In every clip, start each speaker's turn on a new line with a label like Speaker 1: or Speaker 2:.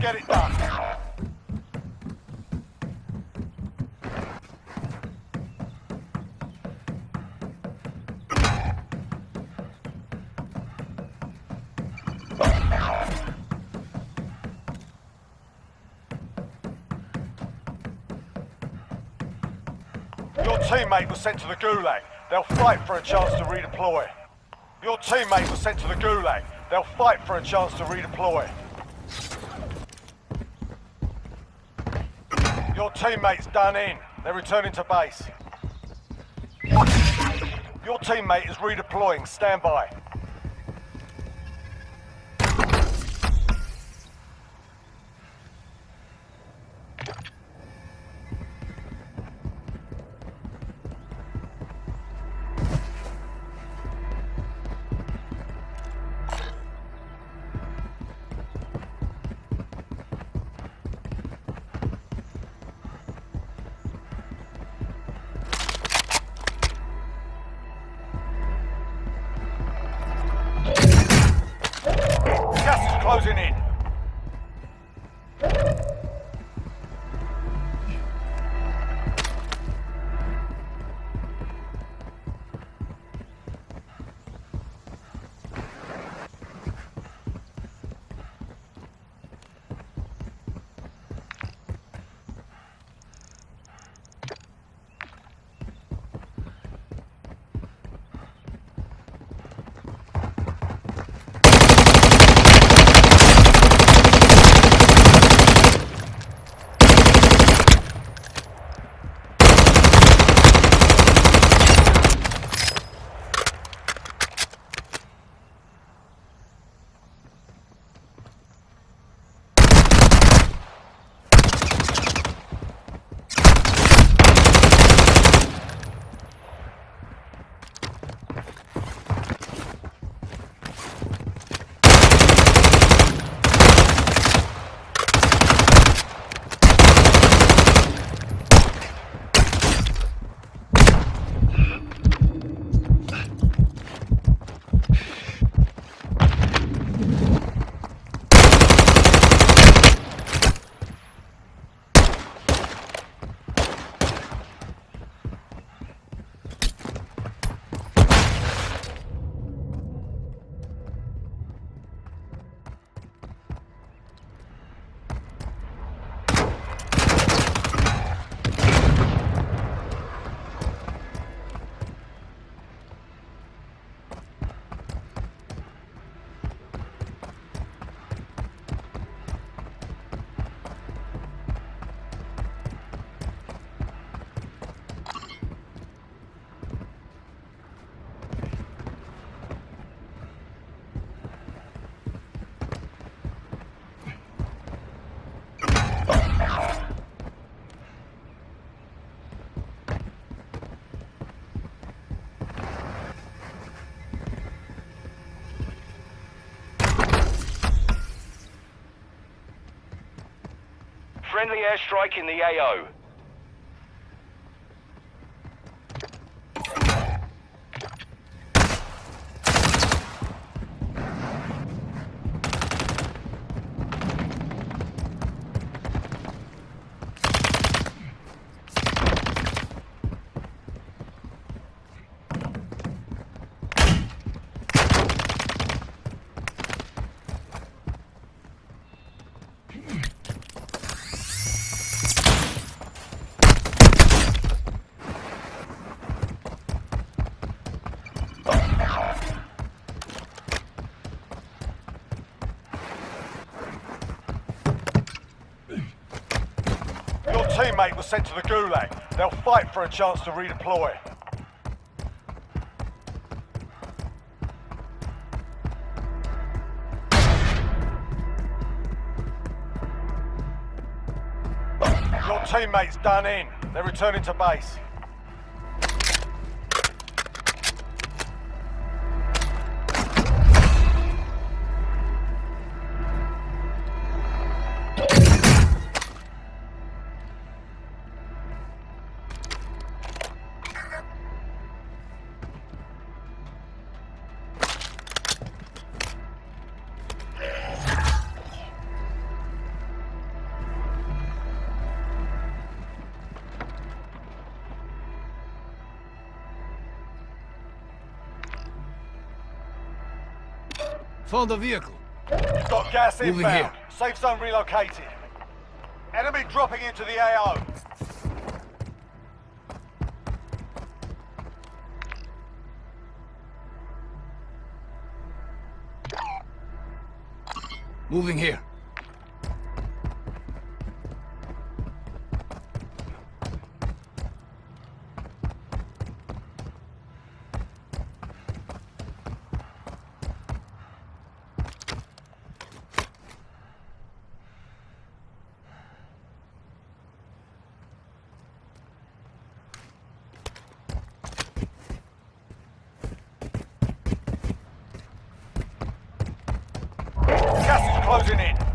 Speaker 1: get it done. Your teammate was sent to the Gulag. They'll fight for a chance to redeploy. Your teammate was sent to the Gulag. They'll fight for a chance to redeploy. Your teammate's done in. They're returning to base. Your teammate is redeploying. Stand by.
Speaker 2: Friendly airstrike in the AO.
Speaker 1: Your teammate was sent to the Gulag. They'll fight for a chance to redeploy. Your teammate's done in. They're returning to base.
Speaker 3: Found a vehicle.
Speaker 1: Got gas
Speaker 3: Moving
Speaker 1: inbound.
Speaker 3: here.
Speaker 1: Safe zone relocated. Enemy dropping into the AO.
Speaker 3: Moving here.
Speaker 1: Gas is closing in.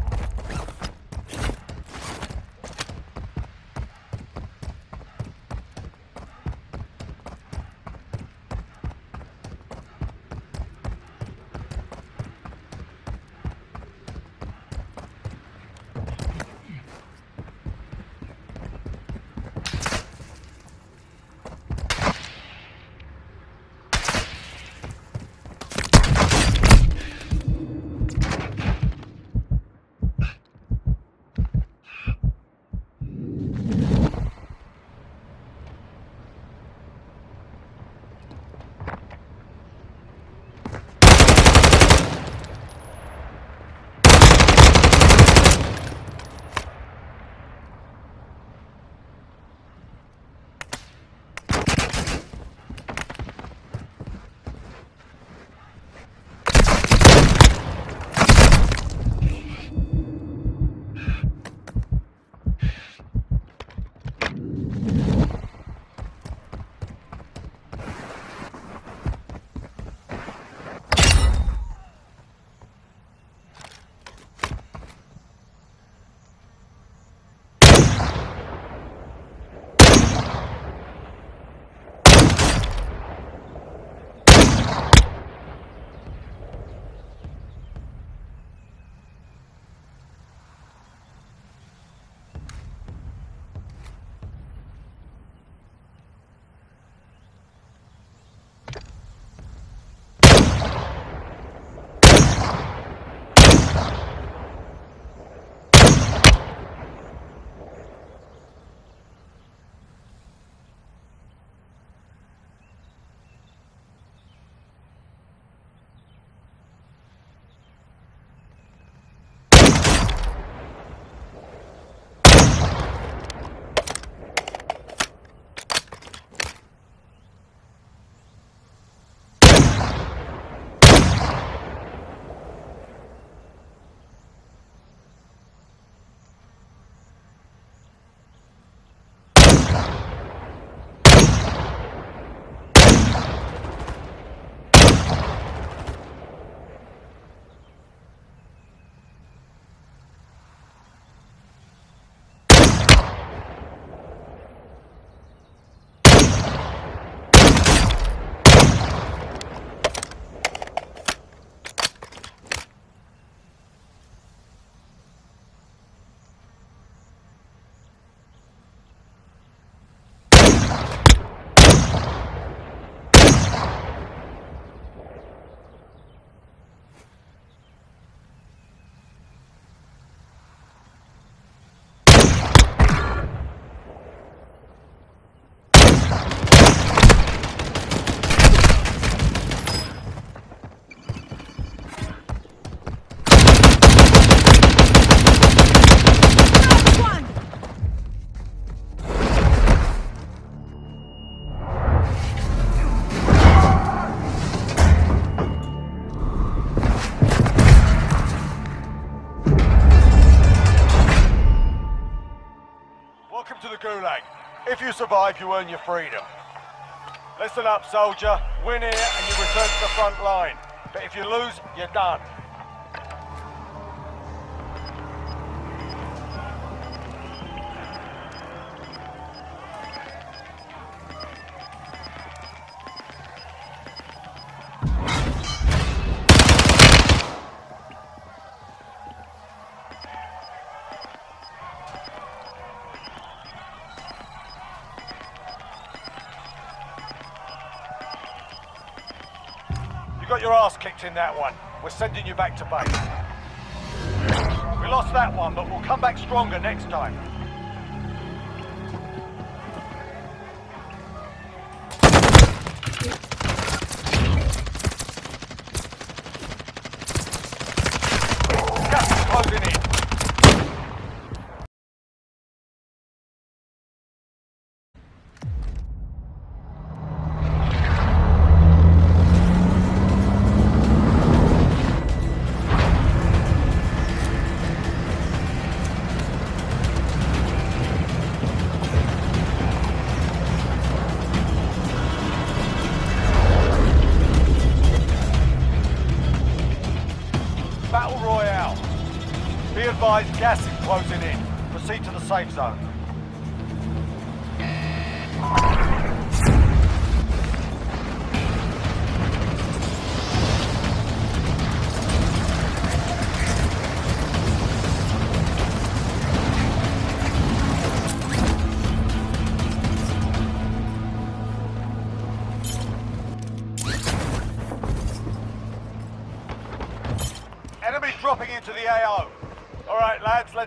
Speaker 1: If you survive, you earn your freedom. Listen up, soldier. Win here and you return to the front line. But if you lose, you're done. Your ass kicked in that one. We're sending you back to base. We lost that one, but we'll come back stronger next time. Advised, gas is closing in. Proceed to the safe zone.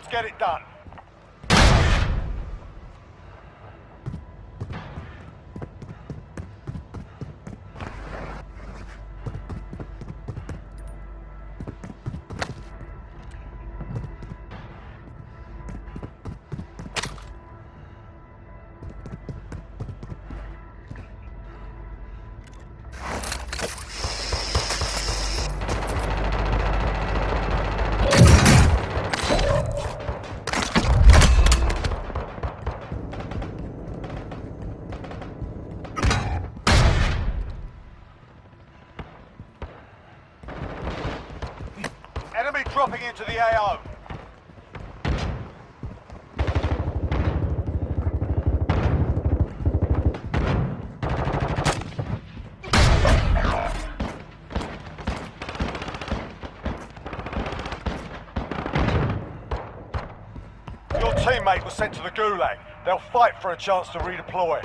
Speaker 1: Let's get it done. Teammate was sent to the Gulag. They'll fight for a chance to redeploy.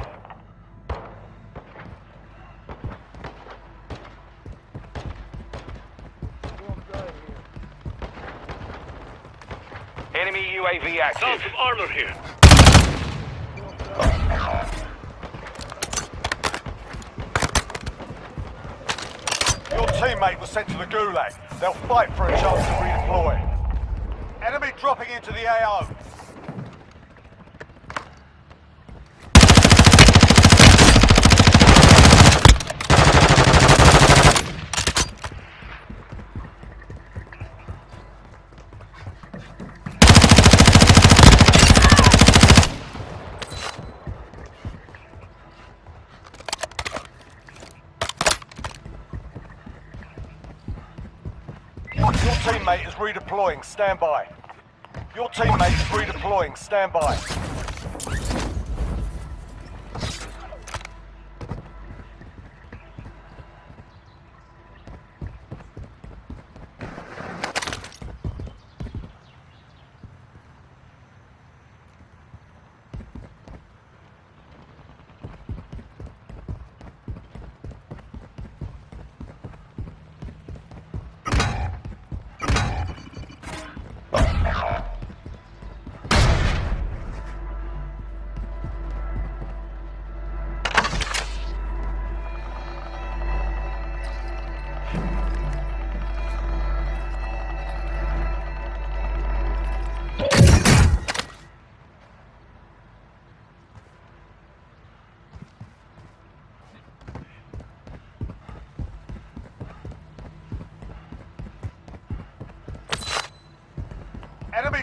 Speaker 2: Enemy UAV active.
Speaker 3: Found some armor here.
Speaker 1: Your teammate was sent to the Gulag. They'll fight for a chance to redeploy. Enemy dropping into the AO. Your teammate is redeploying. Stand by. Your teammate is redeploying. Stand by.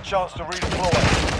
Speaker 1: A chance to redeploy.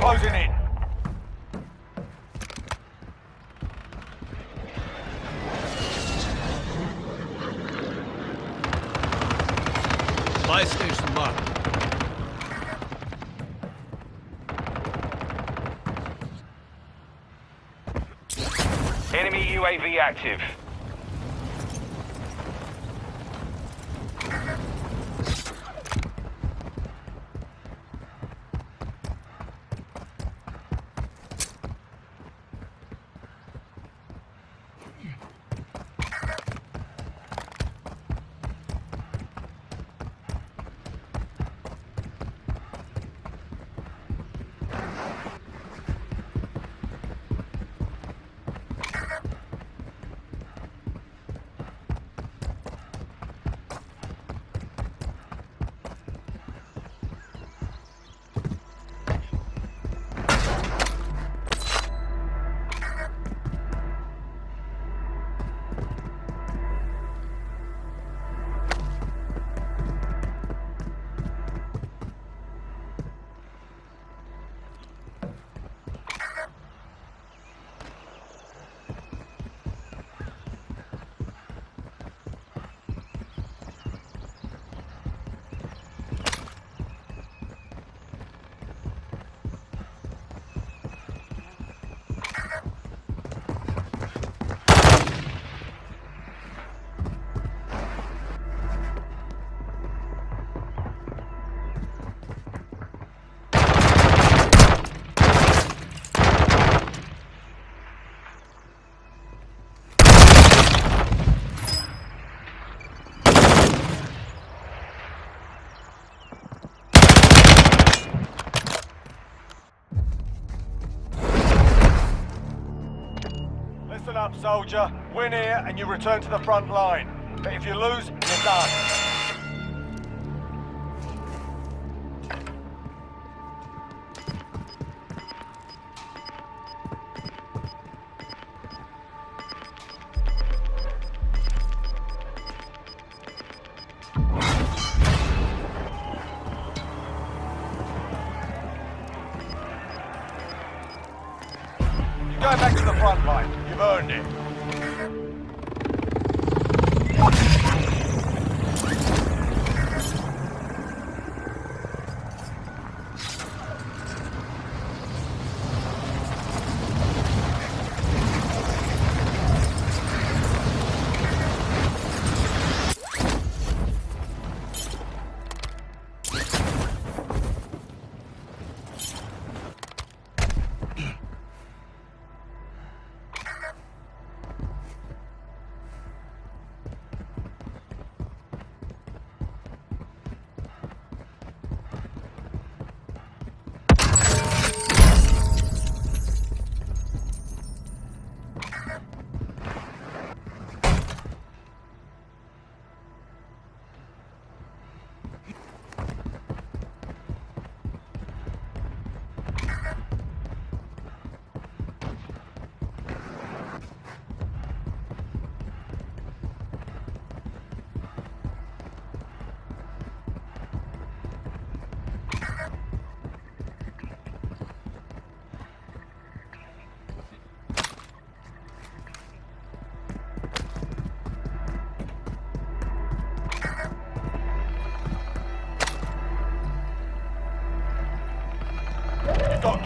Speaker 1: closing in.
Speaker 3: Buy station marked.
Speaker 2: Enemy UAV active. Soldier. Win here and you return to the front line. But if you lose, you're done.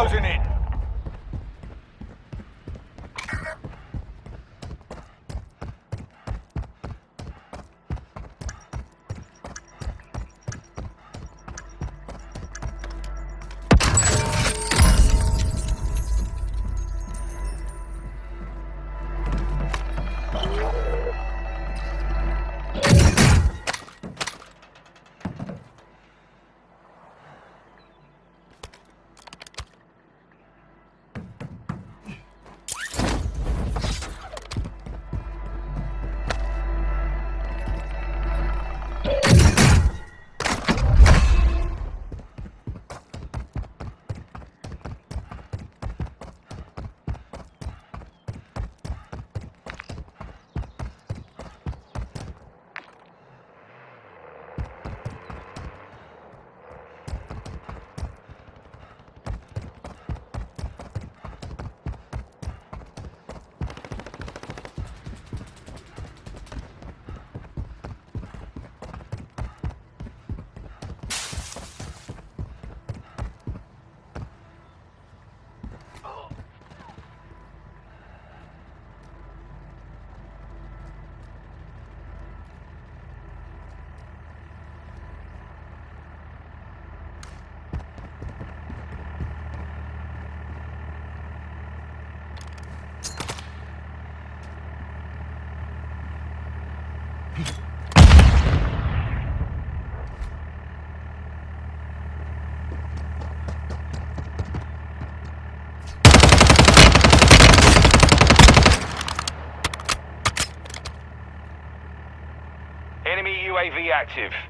Speaker 1: Closing in.
Speaker 2: Enemy UAV active.